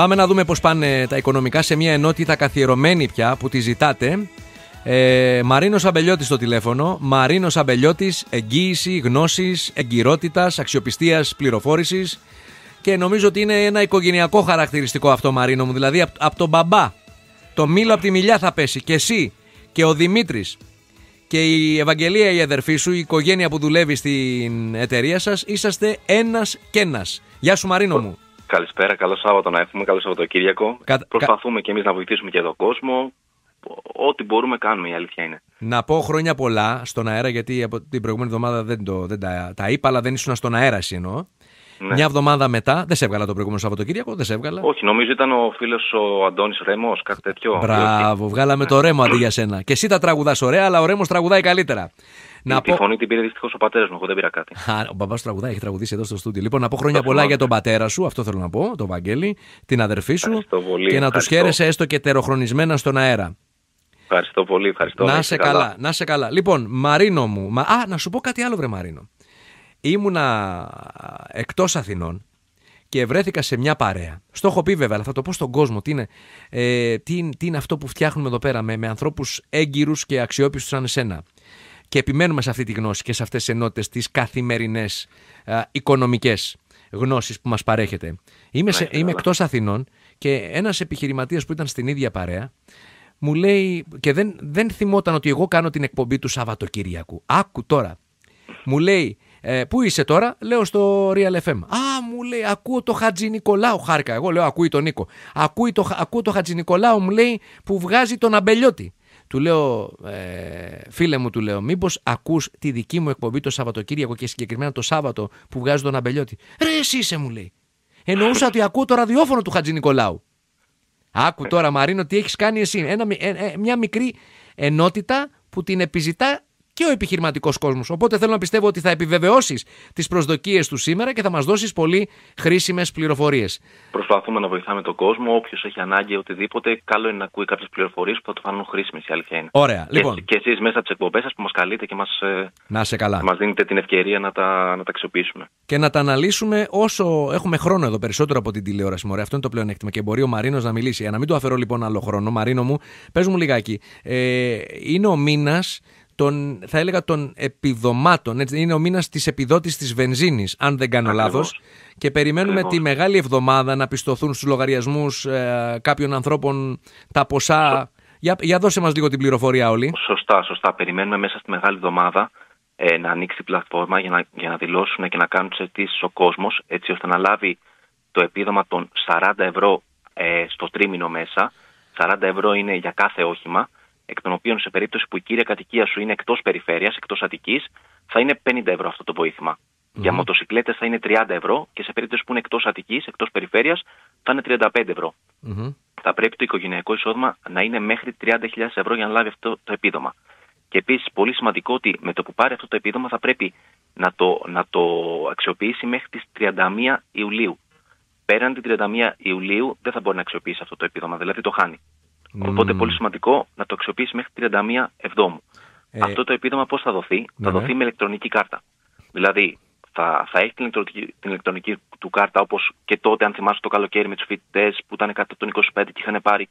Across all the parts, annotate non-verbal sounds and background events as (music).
Πάμε να δούμε πώς πάνε τα οικονομικά σε μια ενότητα καθιερωμένη πια που τη ζητάτε. Ε, Μαρίνο Αμπελιώτη στο τηλέφωνο. Μαρίνο Αμπελιώτη, εγγύηση, γνώσης, εγκυρότητας, αξιοπιστίας, πληροφόρησης. Και νομίζω ότι είναι ένα οικογενειακό χαρακτηριστικό αυτό, Μαρίνο μου. Δηλαδή από από τον μπαμπά. Το μήλο από τη μιλιά θα πέσει. Και εσύ και ο Δημήτρης και η Ευαγγελία, η αδερφή σου, η οικογένεια που δουλεύει στην εταιρεία σας, είσαστε ένας και ένας. Γεια σου, Μαρίνο μου. Καλησπέρα, καλό Σάββατο να έχουμε, καλό Σαββατοκύριακο. Κα- Προσπαθούμε και εμείς να βοηθήσουμε και τον κόσμο. Ό,τι μπορούμε κάνουμε, η αλήθεια είναι. Να πω χρόνια πολλά στον αέρα, γιατί από την προηγούμενη εβδομάδα δεν, το, δεν τα, τα είπα, αλλά δεν ήσουν στον αέρα εσύ εννοώ. Ναι. Μια εβδομάδα μετά, δεν σε έβγαλα το προηγούμενο Σαββατοκύριακο, δεν σε έβγαλα. Όχι, νομίζω ήταν ο φίλος ο Αντώνης Ρέμος, κάτι τέτοιο. Μπράβο, βγάλαμε το ρέμο αντί για σένα. Και εσύ τα τραγουδάς ωραία, αλλά ο ρέμος τραγουδάει καλύτερα. Να πω. Τη φωνή την πήρε δυστυχώς ο πατέρας μου, εγώ δεν πήρα κάτι. Α, ο μπαμπάς τραγουδάει, έχει τραγουδήσει εδώ στο στούντιο. Λοιπόν, να πω χρόνια Το πολλά θυμάμαι. για τον πατέρα σου, αυτό θέλω να πω, τον Βαγγέλη, την αδερφή σου. Ευχαριστώ πολύ, και να τους ευχαριστώ. χαίρεσαι έστω και τεροχρονισμένα στον αέρα. Ευχαριστώ πολύ, ευχαριστώ. να είστε σε καλά, να σε καλά. Λοιπόν, Μαρίνο μου. Μα, α, να σου πω κάτι άλλο, βρε Μαρίνο. Ήμουνα εκτός Αθηνών και βρέθηκα σε μια παρέα. Στο έχω πει βέβαια, αλλά θα το πω στον κόσμο. Τι είναι, ε, τι, είναι- τι είναι αυτό που φτιάχνουμε εδώ πέρα με, με ανθρώπους έγκυρους και αξιόπιστους σαν εσένα. Και επιμένουμε σε αυτή τη γνώση και σε αυτές τις ενότητες, τις καθημερινές οικονομικές γνώσεις που μας παρέχετε. Είμαι, σε, έχετε είμαι καλά. εκτός Αθηνών και ένας επιχειρηματίας που ήταν στην ίδια παρέα μου λέει και δεν, δεν θυμόταν ότι εγώ κάνω την εκπομπή του Σαββατοκύριακου. Άκου τώρα. Μου λέει, ε, πού είσαι τώρα, λέω στο Real FM. Α, μου λέει, ακούω το Χατζη Νικολάου. Χάρηκα. Εγώ λέω, ακούει τον Νίκο. Ακούει το, ακούω το Χατζη Νικολάου, μου λέει, που βγάζει τον Αμπελιώτη. Του λέω, ε, φίλε μου, του λέω, μήπως ακούς τη δική μου εκπομπή το Σαββατοκύριακο και συγκεκριμένα το Σάββατο που βγάζει τον Αμπελιώτη. Ρε, εσύ είσαι, μου λέει. Εννοούσα ότι ακούω το ραδιόφωνο του Χατζη Νικολάου. Άκου τώρα, Μαρίνο, τι έχεις κάνει εσύ. Ένα, μι- ε, ε, μια μικρή ενότητα που την επιζητά και ο επιχειρηματικός κόσμος. Οπότε θέλω να πιστεύω ότι θα επιβεβαιώσεις τις προσδοκίες του σήμερα και θα μας δώσεις πολύ χρήσιμες πληροφορίες. Προσπαθούμε να βοηθάμε τον κόσμο. Όποιος έχει ανάγκη οτιδήποτε, καλό είναι να ακούει κάποιες πληροφορίες που θα του φανούν χρήσιμες, η αλήθεια είναι. Ωραία. Λοιπόν, Και, και εσείς μέσα από τις εκπομπές σας που μας καλείτε και μας να σε καλά. μας δίνετε την ευκαιρία να τα, να τα αξιοποιήσουμε. Και να τα αναλύσουμε όσο έχουμε χρόνο εδώ περισσότερο από την τηλεόραση. Μωρέ. Αυτό είναι το πλεονέκτημα. Και μπορεί ο Μαρίνος να μιλήσει. Για να μην του αφαιρώ λοιπόν άλλο χρόνο, Μαρίνο μου, πες μου λιγάκι. Ε, είναι ο μήνας των, θα έλεγα, των επιδομάτων. Έτσι, είναι ο μήνας της επιδότησης της βενζίνης, αν δεν κάνω Ακριβώς. λάθος. Και περιμένουμε Ακριβώς. τη μεγάλη εβδομάδα να πιστοθούν στους λογαριασμούς ε, κάποιων ανθρώπων τα ποσά. Για, για δώσε μας λίγο την πληροφορία όλη. Σωστά, σωστά. Περιμένουμε μέσα στη μεγάλη εβδομάδα ε, να ανοίξει η πλατφόρμα για να, για να δηλώσουν και να κάνουν τις αιτήσεις ο κόσμος, έτσι ώστε να λάβει το επίδομα των 40 ευρώ ε, στο τρίμηνο μέσα. 40 ευρώ είναι για κάθε όχημα, εκ των οποίων σε περίπτωση που η κύρια κατοικία σου είναι εκτός περιφέρειας, εκτός Αττικής, θα είναι 50 ευρώ αυτό το βοηθημα Για μοτοσυκλέτες θα είναι 30 ευρώ και σε περίπτωση που είναι εκτός Αττικής, εκτός περιφέρειας, θα είναι 35 ευρώ Μμμ. θα πρέπει το οικογενειακό εισόδημα να είναι μέχρι 30.000 ευρώ για να λάβει αυτό το επίδομα. Και επίσης, πολύ σημαντικό ότι με το που πάρει αυτό το επίδομα θα πρέπει να το, να το αξιοποιήσει μέχρι τις 31 Ιουλίου. Πέραν την 31 Ιουλίου δεν θα μπορεί να αξιοποιήσει αυτό το επίδομα, δηλαδή το χάνει. Οπότε πολύ σημαντικό να το αξιοποιήσει μέχρι 31 Εβδόμου. Ε, Αυτό το επίδομα πώς θα δοθεί, ναι, θα ναι. δοθεί με ηλεκτρονική κάρτα. Δηλαδή θα, θα έχει την ηλεκτρονική, την ηλεκτρονική του κάρτα όπως και τότε, αν θυμάσαι το καλοκαίρι με τους φοιτητές που ήταν κάτω από τον 25 και είχαν πάρει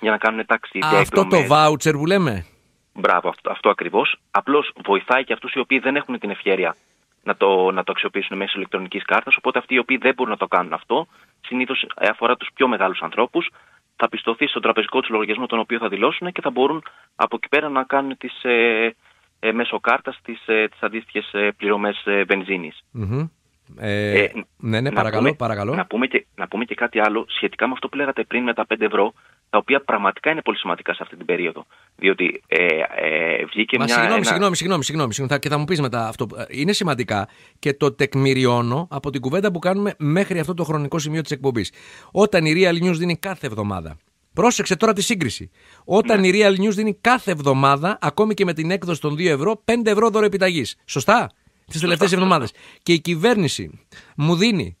για να κάνουν ταξίδια. Αυτό το εκδρομές. βάουτσερ που λέμε. Μπράβο, αυτό, αυτό ακριβώς. Απλώς βοηθάει και αυτούς οι οποίοι δεν έχουν την ευκαιρία να το, να το αξιοποιήσουν μέσω ηλεκτρονικής κάρτας. Οπότε αυτοί οι οποίοι δεν μπορούν να το κάνουν αυτό, συνήθως αφορά τους πιο μεγάλους ανθρώπους, θα πιστωθεί στον τραπεζικό του λογαριασμό τον οποίο θα δηλώσουν και θα μπορούν από εκεί πέρα να κάνουν τις ε, ε, μέσω κάρτας τις ε, τις αντίστοιχες ε, πληρωμές ε, βενζίνης. Μμμ. Ε, Ε, ναι, ναι, να παρακαλώ, πούμε- παρακαλώ. Να πούμε, και, να πούμε και κάτι άλλο σχετικά με αυτό που λέγατε πριν με τα 5 ευρώ, τα οποία πραγματικά είναι πολύ σημαντικά σε αυτή την περίοδο. Διότι ε, ε, βγήκε Μα μια. συγγνώμη, ένα- συγγνώμη, συγγνώμη, συγγνώμη, συγγνώμη, θα- και θα μου πεις μετά αυτό. Ε, Είναι σημαντικά και το τεκμηριώνω από την κουβέντα που κάνουμε μέχρι αυτό το χρονικό σημείο της εκπομπής. Όταν η Real News δίνει κάθε εβδομάδα. Πρόσεξε τώρα τη σύγκριση. Όταν Ναι. η Real News δίνει κάθε εβδομάδα, ακόμη και με την έκδοση των 2 ευρώ, 5 ευρώ δώρο επιταγής. Σωστά; Τις τελευταίες εβδομάδες. Και η κυβέρνηση μου δίνει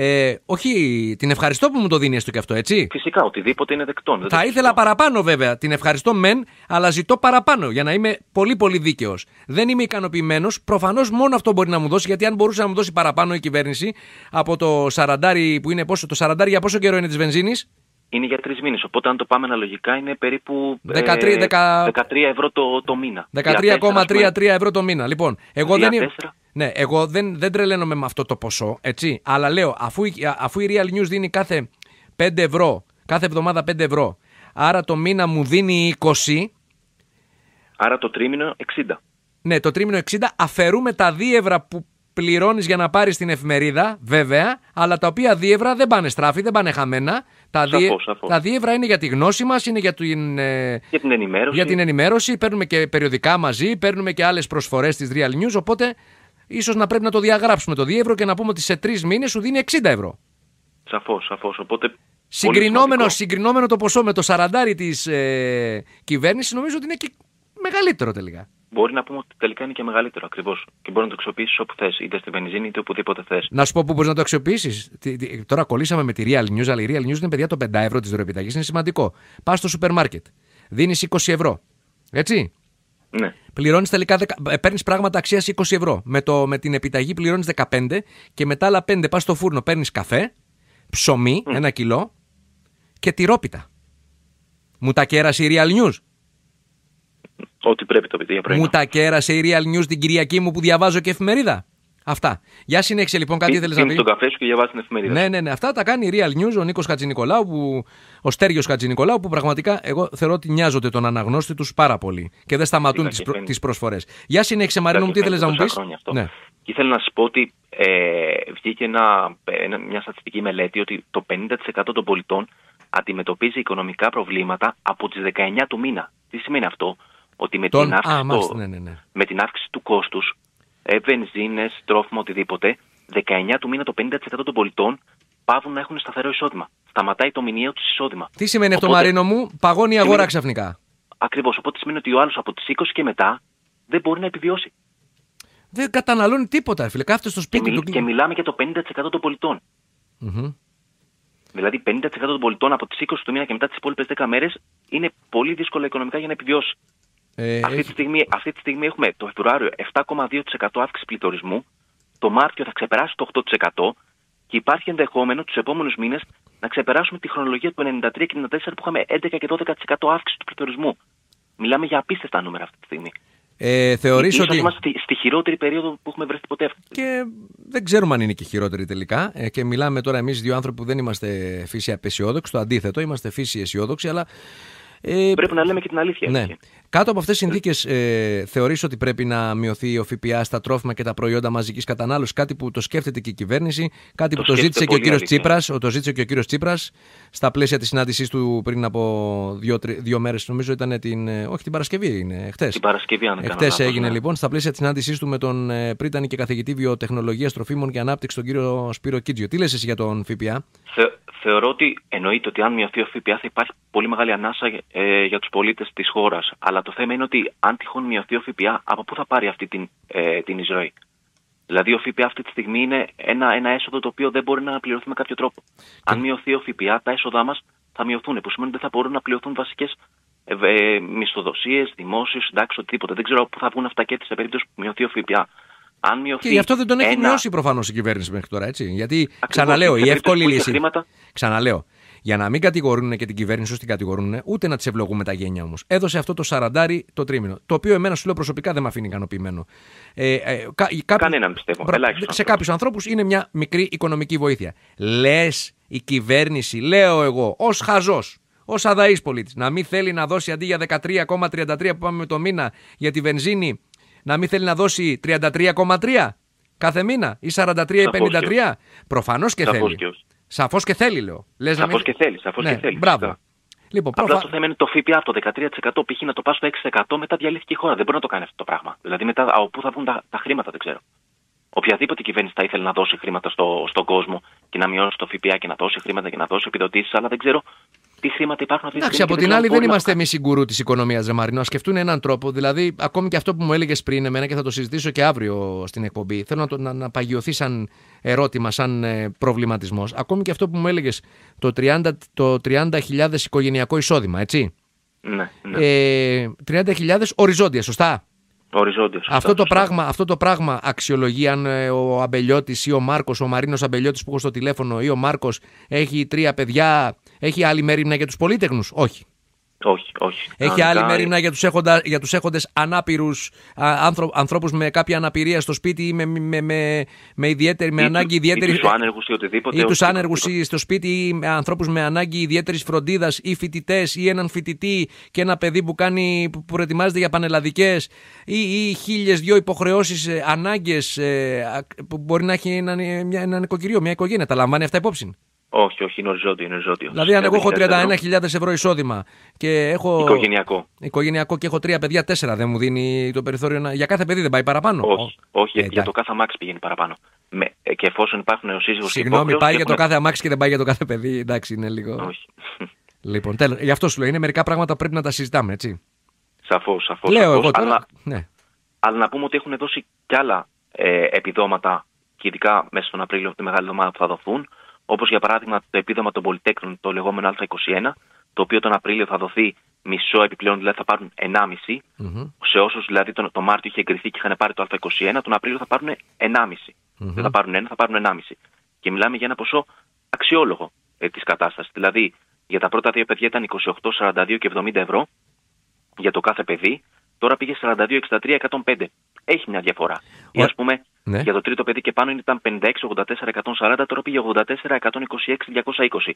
Ε, όχι, την ευχαριστώ που μου το δίνει έστω και αυτό, έτσι; Φυσικά, οτιδήποτε είναι δεκτό. Θα ήθελα παραπάνω βέβαια. Την ευχαριστώ μεν, αλλά ζητώ παραπάνω για να είμαι πολύ πολύ δίκαιος. Δεν είμαι ικανοποιημένος. Προφανώς μόνο αυτό μπορεί να μου δώσει, γιατί αν μπορούσε να μου δώσει παραπάνω η κυβέρνηση από το 40 που είναι πόσο, το 40 για πόσο καιρό είναι της βενζίνης; Είναι για τρεις μήνες. Οπότε, αν το πάμε αναλογικά, είναι περίπου 13, 13 ευρώ το, το μήνα. 13,33 ευρώ το μήνα. Λοιπόν, εγώ δεν, ναι, εγώ δεν, δεν τρελαίνομαι με αυτό το ποσό, έτσι. Αλλά λέω, αφού, αφού η Real News δίνει κάθε 5 ευρώ, κάθε εβδομάδα 5 ευρώ, άρα το μήνα μου δίνει 20. Άρα το τρίμηνο 60. Ναι, το τρίμηνο 60 αφαιρούμε τα 2 ευρώ που πληρώνεις για να πάρεις την εφημερίδα, βέβαια, αλλά τα οποία δίευρα δεν πάνε στράφη, δεν πάνε χαμένα. Τα, σαφώς, σαφώς. τα δίευρα είναι για τη γνώση μας, είναι για την, ε, για την ενημέρωση. Για την ενημέρωση. Παίρνουμε και περιοδικά μαζί, παίρνουμε και άλλες προσφορές τη Real News. Οπότε ίσως να πρέπει να το διαγράψουμε το δίευρο και να πούμε ότι σε τρεις μήνες σου δίνει 60 ευρώ. Σαφώς, σαφώς. Οπότε. Συγκρινόμενο, συγκρινόμενο το ποσό με το σαραντάρι της ε, κυβέρνησης, νομίζω ότι είναι και μεγαλύτερο τελικά μπορεί να πούμε ότι τελικά είναι και μεγαλύτερο ακριβώς. Και μπορεί να το αξιοποιήσεις όπου θες, είτε στη βενζίνη είτε οπουδήποτε θες. Να σου πω πού μπορείς να το αξιοποιήσεις. Τώρα κολλήσαμε με τη Real News, αλλά η Real News είναι παιδιά το 5 ευρώ της δωρεπιταγής, είναι σημαντικό. Πας στο σούπερ μάρκετ, δίνεις 20 ευρώ. Έτσι. Ναι. Πληρώνεις τελικά, ε, παίρνεις πράγματα αξίας 20 ευρώ. Με, το, με την επιταγή πληρώνεις 15 και μετά άλλα 5 πας στο φούρνο, παίρνεις καφέ, ψωμί, mm. ένα κιλό και τυρόπιτα. Μου τα κέρασε η Real News. Ό,τι πρέπει το παιδί πρωί. Μου τα κέρασε η Real News την Κυριακή μου που διαβάζω και εφημερίδα. Αυτά. Για συνέχισε λοιπόν, κάτι ήθελε να πει; τον καφέ σου και διαβάζεις την εφημερίδα. Ναι, ναι, ναι. Αυτά τα κάνει η Real News, ο Νίκος Χατζηνικολάου, που... ο Στέργιος Χατζηνικολάου, που πραγματικά εγώ θεωρώ ότι νοιάζονται τον αναγνώστη τους πάρα πολύ και δεν σταματούν τις προ... προσφορές. Για συνέχισε, Μαρίνο μου, τι ήθελε να μου πεις; Ναι. Και ήθελα να σου πω ότι ε, βγήκε ένα, μια στατιστική μελέτη ότι το 50% των πολιτών αντιμετωπίζει οικονομικά προβλήματα από τις 19 του μήνα. Τι σημαίνει αυτό, ότι με, την, αύξηση ναι, ναι, ναι. με την αύξηση του κόστους, ε, βενζίνες, τρόφιμα, οτιδήποτε, 19 του μήνα το 50% των πολιτών πάβουν να έχουν σταθερό εισόδημα. Σταματάει το μηνιαίο του εισόδημα. Τι σημαίνει αυτό, Μαρίνο μου, παγώνει η αγορά ξαφνικά. Ακριβώς. Οπότε σημαίνει ότι ο άλλος από τις 20 και μετά δεν μπορεί να επιβιώσει. Δεν καταναλώνει τίποτα, φίλε. Κάθεται στο σπίτι και, του. Και μιλάμε για το 50% των πολιτών. Mm-hmm. Δηλαδή 50% των πολιτών από τις 20 του μήνα και μετά τις υπόλοιπες 10 μέρες είναι πολύ δύσκολο οικονομικά για να επιβιώσει. Ε, αυτή, τη στιγμή, αυτή τη στιγμή έχουμε το Φεβρουάριο 7,2% αύξηση πληθωρισμού. Το Μάρτιο θα ξεπεράσει το 8% και υπάρχει ενδεχόμενο τους επόμενους μήνες να ξεπεράσουμε τη χρονολογία του 93 και 94 που είχαμε 11 και 12% αύξηση του πληθωρισμού. Μιλάμε για απίστευτα νούμερα αυτή τη στιγμή. Ε, θεωρείς ότι... Είμαστε στη, στη, χειρότερη περίοδο που έχουμε βρεθεί ποτέ. Και δεν ξέρουμε αν είναι και χειρότερη τελικά. Ε, και μιλάμε τώρα εμείς δύο άνθρωποι που δεν είμαστε φύση απεσιόδοξοι. Το αντίθετο, είμαστε φύση αισιόδοξοι. Αλλά ε, πρέπει να λέμε και την αλήθεια. Ναι. Κάτω από αυτές τις συνθήκες, ε, θεωρείς ότι πρέπει να μειωθεί ο ΦΠΑ στα τρόφιμα και τα προϊόντα μαζικής κατανάλωσης, κάτι που το σκέφτεται και η κυβέρνηση, κάτι το που το ζήτησε και ο κύριος Τσίπρας, το ζήτησε και ο κύριος Τσίπρας στα πλαίσια της συνάντησής του πριν από δύο, δύο μέρες, νομίζω ήταν την. Ε, όχι την Παρασκευή, είναι χτες. Την Παρασκευή, αν Χτες έγινε ναι. λοιπόν στα πλαίσια της συνάντησής του με τον ε, πρίτανη και καθηγητή βιοτεχνολογίας τροφίμων και ανάπτυξη, τον κύριο Σπύρο Κίτζιο. Τι λες εσύ για τον ΦΠΑ; Θε, θεωρώ ότι εννοείται ότι αν μειωθεί ο ΦΠΑ θα υπάρχει πολύ μεγάλη ανάσα ε, για τους πολίτες της χώρας. Αλλά το θέμα είναι ότι αν τυχόν μειωθεί ο ΦΠΑ, από πού θα πάρει αυτή την, ε, την εισρωή; Δηλαδή, ο ΦΠΑ αυτή τη στιγμή είναι ένα, ένα έσοδο το οποίο δεν μπορεί να πληρωθεί με κάποιο τρόπο. Αν μειωθεί ο ΦΠΑ, τα έσοδά μας θα μειωθούν, που σημαίνει ότι δεν θα μπορούν να πληρωθούν βασικές ε, ε, μισθοδοσίες, δημόσιε, εντάξει, οτιδήποτε. Δεν ξέρω πού θα βγουν αυτά και σε περίπτωση που μειωθεί ο ΦΠΑ. Αν μειωθεί και γι' αυτό δεν τον έχει ένα... μειώσει προφανώς η κυβέρνηση μέχρι τώρα, έτσι. Γιατί Ακριβώς, ξαναλέω, η εύκολη λύση. Χρήματα... Ξαναλέω, για να μην κατηγορούν και την κυβέρνηση όσο την κατηγορούν, ούτε να τις ευλογούμε τα γένια όμως. Έδωσε αυτό το σαραντάρι το τρίμηνο. Το οποίο εμένα σου λέω προσωπικά δεν με αφήνει ικανοποιημένο. Ε, ε, κα, Κανέναν πιστεύω. σε κάποιους ανθρώπους είναι μια μικρή οικονομική βοήθεια. Λες η κυβέρνηση, λέω εγώ, ως χαζός, ως αδαής πολίτης, να μην θέλει να δώσει αντί για 13,33 που πάμε με το μήνα για τη βενζίνη, να μην θέλει να δώσει 33,3 κάθε μήνα ή 43 ή 53. Προφανώς και θέλει. Σαφώς και θέλει, λέω. Λες σαφώς μην... και θέλει. Σαφώς ναι, και θέλει. Μπράβο. Λοιπόν, Απλά προφα... το θέμα είναι το ΦΠΑ από το 13% π.χ. να το πας στο 6% μετά διαλύθηκε η χώρα. Δεν μπορεί να το κάνει αυτό το πράγμα. Δηλαδή μετά από πού θα βγουν τα, τα χρήματα δεν ξέρω. Οποιαδήποτε κυβέρνηση θα ήθελε να δώσει χρήματα στο, στον κόσμο και να μειώσει το ΦΠΑ και να δώσει χρήματα και να δώσει επιδοτήσεις, αλλά δεν ξέρω τι χρήματα υπάρχουν αυτή τη Εντάξει, στιγμή. από και την δεν άλλη ξέρουν δεν πού είμαστε να εμείς οι γκουρού της οικονομίας, Ζεμαρινό. Α σκεφτούν έναν τρόπο. Δηλαδή, ακόμη και αυτό που μου έλεγες πριν, εμένα και θα το συζητήσω και αύριο στην εκπομπή. Θέλω να, το, να, να παγιωθεί σαν ερώτημα, σαν ε, προβληματισμός. Ακόμη και αυτό που μου έλεγες, το 30.000 το 30 οικογενειακό εισόδημα, έτσι; Ναι, ναι. Ε, 30.000 οριζόντια, σωστά; Οριζόντιος. Αυτό το, πράγμα, αυτό το πράγμα αξιολογεί αν ε, ο Αμπελιώτης ή ο Μάρκος, ο Μαρίνος Αμπελιώτης που έχω στο τηλέφωνο ή ο Μάρκος έχει τρία παιδιά, έχει άλλη μέρημνα για τους πολίτεχνους; Όχι. Όχι, όχι. Έχει Κανονικά, άλλη μέρημνα για τους, έχοντα, για τους έχοντες ανάπηρους α, άνθρω, ανθρώπους με κάποια αναπηρία στο σπίτι ή με, με, με, με, ιδιαίτερη, με ή ανάγκη τους- ιδιαίτερης... Ή τους άνεργους ή οτιδήποτε. ή τους όχι, άνεργους όχι. ή στο σπίτι ή με ανθρώπους με ανάγκη ιδιαίτερης φροντίδας ή φοιτητές ή έναν φοιτητή και ένα παιδί που, κάνει, που προετοιμάζεται για πανελλαδικές ή, ή χίλιες δυο υποχρεώσεις, ε, ανάγκες ε, α, που μπορεί να έχει ένα, μια, ένα νοικοκυριό, μια οικογένεια. Τα λαμβάνει αυτά υπόψη. Όχι, όχι, είναι οριζόντιο. Είναι οριζόντιο. Δηλαδή αν εγώ έχω 30.000 31.000 ευρώ εισόδημα και έχω... Οικογενειακό. Οικογενειακό και έχω τρία παιδιά, τέσσερα δεν μου δίνει το περιθώριο να. Για κάθε παιδί δεν πάει παραπάνω; Όχι, όχι Ε, για εντάξει. το κάθε αμάξι πηγαίνει παραπάνω. Με, ε, και εφόσον υπάρχουν ο σύζυγος και Συγγνώμη, υπόχρεος, πάει για το έχουν- κάθε αμάξι και δεν πάει για το κάθε παιδί. Εντάξει, είναι λίγο. Όχι. Λοιπόν, τέλος. Γι' αυτό σου λέω, είναι μερικά πράγματα που πρέπει να τα συζητάμε, έτσι. Σαφώς, σαφώς. λέω εγώ τώρα. Αλλά, Ναι. αλλά να πούμε ότι έχουν δώσει κι άλλα ε, επιδόματα και ειδικά μέσα στον Απρίλιο, τη μεγάλη εβδομάδα που θα δοθούν. Όπως για παράδειγμα το επίδομα των πολυτέκνων, το λεγόμενο Α21, το οποίο τον Απρίλιο θα δοθεί μισό επιπλέον, δηλαδή θα πάρουν 1,5. Μμμ. Σε όσους δηλαδή τον, το Μάρτιο είχε εγκριθεί και είχαν πάρει το Α21, τον Απρίλιο θα πάρουν 1,5. Δεν θα πάρουν 1, θα πάρουν 1,5. Και μιλάμε για ένα ποσό αξιόλογο ε, της κατάστασης. Δηλαδή για τα πρώτα δύο παιδιά ήταν 28, 42 και 70 ευρώ για το κάθε παιδί. Τώρα πήγε 42, 63, 105. Έχει μια διαφορά. Ή Ω- ας πούμε Ναι. για το τρίτο παιδί και πάνω ήταν 56, 84, 140, τώρα πήγε 84, 126, 220.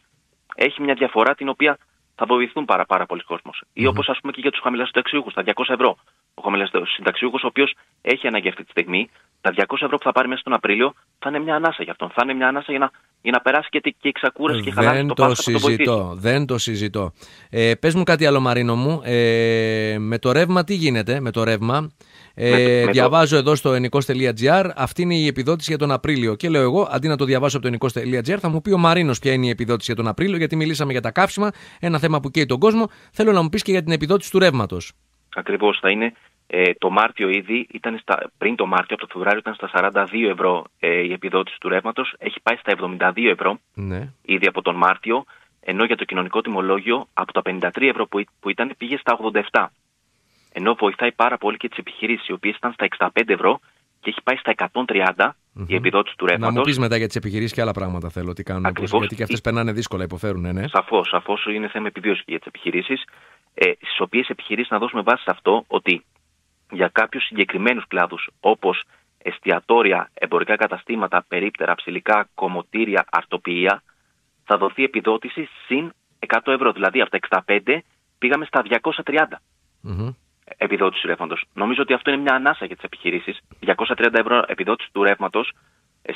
Έχει μια διαφορά την οποία θα βοηθούν πάρα, πάρα πολλοί κόσμος. Ή όπως ας πούμε και για τους χαμηλασυνταξιούχου, τα 200 ευρώ. Ο χαμηλασυνταξιούχο, ο οποίος έχει ανάγκη αυτή τη στιγμή, τα 200 ευρώ που θα πάρει μέσα στον Απρίλιο θα είναι μια ανάσα για αυτόν. Θα είναι μια ανάσα για να, για να περάσει και, και εξακούραση και χαλάσει Δεν το το Πάσχα που τον βοηθήσει. συζητώ. Δεν το συζητώ. Ε, Πες μου κάτι άλλο, Μαρίνο μου. Ε, με το ρεύμα, τι γίνεται με το ρεύμα; Ε, Με το- με το- διαβάζω εδώ στο ενικό.gr. Αυτή είναι η επιδότηση για τον Απρίλιο. Και λέω εγώ, αντί να το διαβάσω από το ενικό.gr, θα μου πει ο Μαρίνος ποια είναι η επιδότηση για τον Απρίλιο, γιατί μιλήσαμε για τα καύσιμα, ένα θέμα που καίει τον κόσμο. Θέλω να μου πεις και για την επιδότηση του ρεύματος. Ακριβώς θα είναι. Ε, το Μάρτιο ήδη ήταν στα, πριν το Μάρτιο, από το Φεβρουάριο ήταν στα 42 ευρώ ε, η επιδότηση του ρεύματος. Έχει πάει στα 72 ευρώ Ναι. ήδη από τον Μάρτιο. Ενώ για το κοινωνικό τιμολόγιο από τα 53 ευρώ που, που ήταν πήγε στα 87. Ενώ βοηθάει πάρα πολύ και τις επιχειρήσεις, οι οποίες ήταν στα 65 ευρώ και έχει πάει στα 130 η επιδότηση του Να μου ρεύματο. πεις μετά για τις επιχειρήσεις και άλλα πράγματα θέλω τι κάνουν. Ακριβώς. πώς- γιατί και αυτές περνάνε δύσκολα, υποφέρουν, ναι. Σαφώς, σαφώς είναι θέμα επιβίωσης για τις επιχειρήσεις. Ε, Στις οποίες επιχειρήσεις να δώσουμε βάση σε αυτό ότι για κάποιους συγκεκριμένους κλάδους, όπως εστιατόρια, εμπορικά καταστήματα, περίπτερα, ψηλικά, κομμωτήρια, αρτοποιία, θα δοθεί επιδότηση συν 100 ευρώ. Δηλαδή από τα 65 πήγαμε στα 230 Μμμ. Επιδότηση του ρεύματος. Νομίζω ότι αυτό είναι μια ανάσα για τις επιχειρήσεις. 230 ευρώ επιδότηση του ρεύματος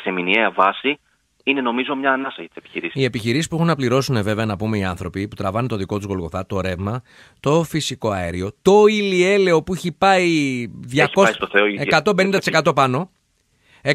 σε μηνιαία βάση είναι νομίζω μια ανάσα για τις επιχειρήσεις. Οι επιχειρήσεις που έχουν να πληρώσουν, βέβαια, να πούμε οι άνθρωποι που τραβάνε το δικό τους γολγοθά, το ρεύμα, το φυσικό αέριο, το ηλιέλαιο που έχει πάει 200, πάει στο Θεό, 150% πάνω.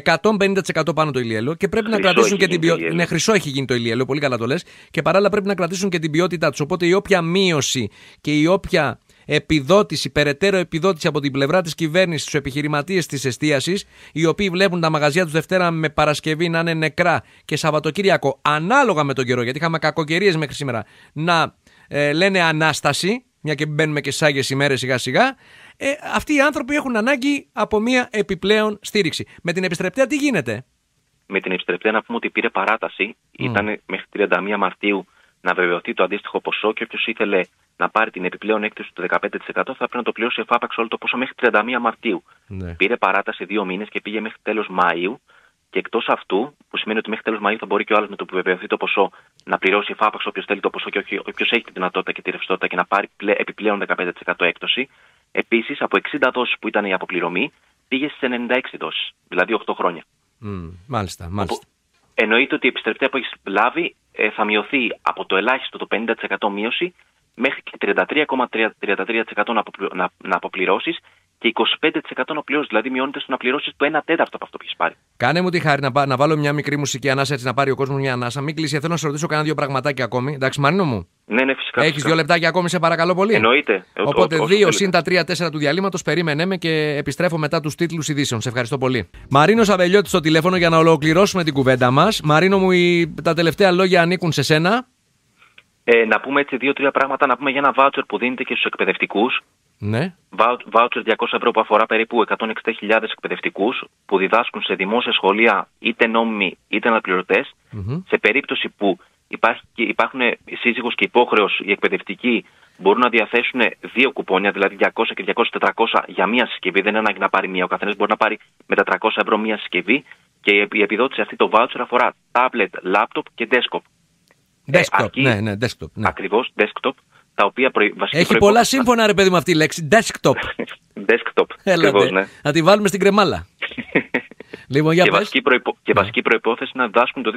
150% πάνω το ηλιέλαιο και πρέπει να Χρυσό κρατήσουν έχει και την γίνει το ποιότητα. ηλιέλαιο. Ναι, χρυσό έχει γίνει το ηλιέλαιο, πολύ καλά το λες. Και παράλληλα πρέπει να κρατήσουν και την ποιότητά τους. Οπότε η όποια μείωση και η όποια επιδότηση, περαιτέρω επιδότηση από την πλευρά της κυβέρνησης στους επιχειρηματίες της εστίασης, οι οποίοι βλέπουν τα μαγαζιά τους Δευτέρα με Παρασκευή να είναι νεκρά και Σαββατοκύριακο, ανάλογα με τον καιρό, γιατί είχαμε κακοκαιρίες μέχρι σήμερα, να ε, λένε ανάσταση, μια και μπαίνουμε και στι άγιε ημέρες σιγά σιγά. Ε, αυτοί οι άνθρωποι έχουν ανάγκη από μια επιπλέον στήριξη. Με την επιστρεπτέα τι γίνεται; Με την επιστρεπτέα να πούμε ότι πήρε παράταση. Ήταν μέχρι 31 Μαρτίου να βεβαιωθεί το αντίστοιχο ποσό και όποιος ήθελε να πάρει την επιπλέον έκθεση του 15% θα πρέπει να το πληρώσει εφάπαξ όλο το ποσό μέχρι 31 Μαρτίου. Ναι. Πήρε παράταση δύο μήνες και πήγε μέχρι τέλος Μαΐου. Και εκτός αυτού, που σημαίνει ότι μέχρι τέλος Μαΐου θα μπορεί και ο άλλος με το που βεβαιωθεί το ποσό να πληρώσει εφάπαξ όποιος θέλει το ποσό και όποιος έχει τη δυνατότητα και τη ρευστότητα και να πάρει πλε- επιπλέον 15% έκπτωση. Επίσης, από 60 δόσεις που ήταν η αποπληρωμή, πήγε στις 96 δόσεις, δηλαδή 8 χρόνια. Μμ, μάλιστα, μάλιστα. Εννοείται ότι η επιστρεπτέα που έχεις λάβει ε, θα μειωθεί από το ελάχιστο το 50% μείωση μέχρι και 33,33% να, αποπλη- να, να αποπληρώσεις και 25% να πληρώσει. Δηλαδή μειώνεται στο να πληρώσεις το 1 τέταρτο από αυτό που έχεις πάρει. Κάνε μου τη χάρη να, πά- να βάλω μια μικρή μουσική ανάσα έτσι να πάρει ο κόσμος μια ανάσα. Μην κλείσει, θέλω να σε ρωτήσω κανένα δύο πραγματάκια ακόμη. Εντάξει, Μαρίνο μου. Ναι, ναι, φυσικά. Έχεις δύο λεπτάκια ακόμη, σε παρακαλώ πολύ. Εννοείται. Οπότε δύο συν τα τρία-τέσσερα του διαλύματος. Περίμενε με και επιστρέφω μετά τους τίτλους ειδήσεων. Σε ευχαριστώ πολύ. Μαρίνο Αβελιώτη στο τηλέφωνο για να ολοκληρώσουμε την κουβέντα μας. Μαρίνο μου, τα τελευταία λόγια ανήκουν σε σένα. Ε, να πούμε έτσι δύο-τρία πράγματα. Να πούμε για ένα βάουτσερ που δίνεται και στους εκπαιδευτικούς. Ναι. Βάουτσερ 200 ευρώ που αφορά περίπου 160.000 εκπαιδευτικούς που διδάσκουν σε δημόσια σχολεία είτε νόμιμοι είτε αναπληρωτές. Mm-hmm. Σε περίπτωση που υπάρχει, υπάρχουν σύζυγος και υπόχρεος, οι εκπαιδευτικοί μπορούν να διαθέσουν δύο κουπόνια, δηλαδή 200 και 200-400 για μία συσκευή. Δεν είναι ανάγκη να πάρει μία. Ο καθένας μπορεί να πάρει με τα 300 ευρώ μία συσκευή και η επιδότηση αυτή το voucher αφορά tablet, laptop και desktop. Desktop, ε, ναι, ναι, desktop. Ναι. Ακριβώς, desktop. Τα οποία Έχει προϋπόθεση... πολλά σύμφωνα, ρε παιδί με αυτή η λέξη. Desktop. (laughs) desktop. Έλα, ακριβώς, ναι. Να τη βάλουμε στην κρεμάλα. (laughs) λοιπόν, για και, βασική προϋπο... και ναι. βασική προϋπόθεση να διδάσκουν το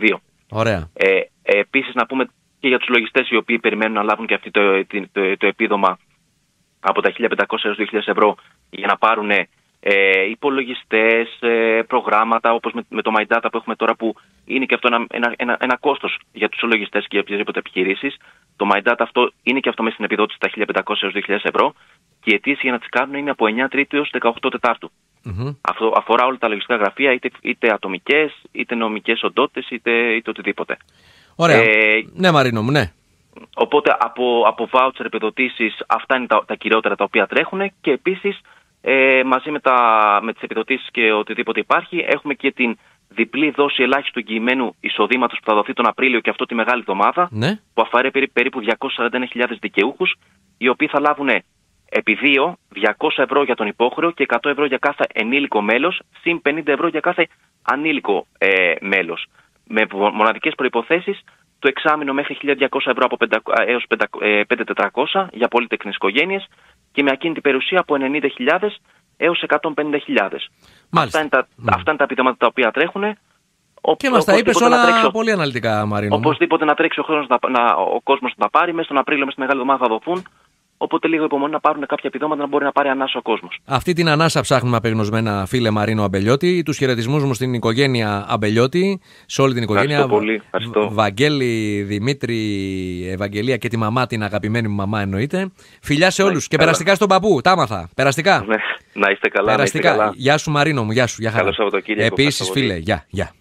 2020-2021-2022. Ωραία. Ε, Επίσης, να πούμε και για τους λογιστές οι οποίοι περιμένουν να λάβουν και αυτοί το, το, το, το επίδομα από τα 1.500 έως 2.000 ευρώ για να πάρουν ε, υπολογιστές, ε, προγράμματα όπως με, με, το My Data που έχουμε τώρα που είναι και αυτό ένα, ένα, ένα, ένα κόστος για τους λογιστέ και για οποιασδήποτε επιχειρήσεις. Το My Data αυτό είναι και αυτό μέσα στην επιδότηση τα 1.500 έως 2.000 ευρώ και οι αιτήσεις για να τις κάνουν είναι από 9 Τρίτου έως 18 Τετάρτου. Mm-hmm. Αυτό αφορά όλα τα λογιστικά γραφεία, είτε, είτε ατομικές, είτε νομικές οντότητες, είτε, είτε οτιδήποτε. Ωραία. Ε, ναι, Μαρίνο μου, ναι. Οπότε από, από voucher επιδοτήσεις αυτά είναι τα, τα κυριότερα τα οποία τρέχουν και επίσης ε, μαζί με, τα, με τις επιδοτήσεις και οτιδήποτε υπάρχει έχουμε και την διπλή δόση ελάχιστου εγγυημένου εισοδήματος που θα δοθεί τον Απρίλιο και αυτό τη μεγάλη εβδομάδα ναι. που αφορά περίπου 241.000 δικαιούχους, οι οποίοι θα λάβουν επί δύο 200 ευρώ για τον υπόχρεο και 100 ευρώ για κάθε ενήλικο μέλος, συν 50 ευρώ για κάθε ανήλικο ε, μέλος. Με μοναδικές προποθέσει το εξάμεινο μέχρι 1.200 ευρώ από 5, έως 5.400 για πολύτεκνες οικογένειες και με ακίνητη περιουσία από 90.000 έως 150.000. Αυτά είναι τα, mm. αυτά είναι τα επιδόματα τα οποία τρέχουν. Ο, και μας τα είπες όλα τρέξω, πολύ αναλυτικά, Μαρίνο. Οπωσδήποτε να τρέξει ο, χρόνος, να, ο κόσμος να τα πάρει. Μέσα στον Απρίλιο, μέσα στη μεγάλη εβδομάδα θα δοθούν. Οπότε λίγο υπομονή να πάρουν κάποια επιδόματα να μπορεί να πάρει ανάσα ο κόσμος. Αυτή την ανάσα ψάχνουμε απεγνωσμένα, φίλε Μαρίνο Αμπελιώτη. Τους χαιρετισμούς μου στην οικογένεια Αμπελιώτη, σε όλη την οικογένεια. Ευχαριστώ πολύ. Ευχαριστώ. Βαγγέλη, Δημήτρη, Ευαγγελία και τη μαμά, την αγαπημένη μου μαμά εννοείται. Φιλιά σε όλους και περαστικά στον παππού. Τα άμαθα. Περαστικά. Ναι, να είστε καλά. Περαστικά. Να είστε καλά. Γεια σου Μαρίνο μου, γεια σου. Καλό Σαββατοκύριακο. Επίσης, φίλε, γεια. γεια.